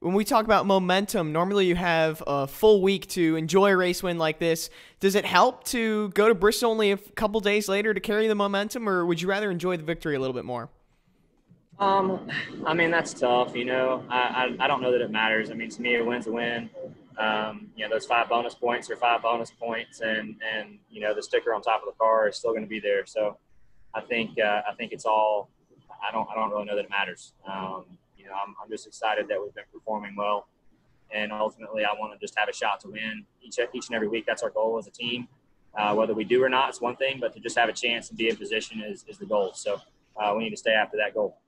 when we talk about momentum, normally you have a full week to enjoy a race win like this. Does it help to go to Bristol only a couple days later to carry the momentum, or would you rather enjoy the victory a little bit more? Um, I mean that's tough. You know, I, I, I don't know that it matters. I mean, to me, a win's a win. Um, you know, those five bonus points are five bonus points, and and you know the sticker on top of the car is still going to be there. So, I think uh, I think it's all. I don't I don't really know that it matters. Um, know, I'm, I'm just excited that we've been performing well, and ultimately, I want to just have a shot to win each each and every week. That's our goal as a team. Uh, whether we do or not, it's one thing, but to just have a chance and be in position is, is the goal. So uh, we need to stay after that goal.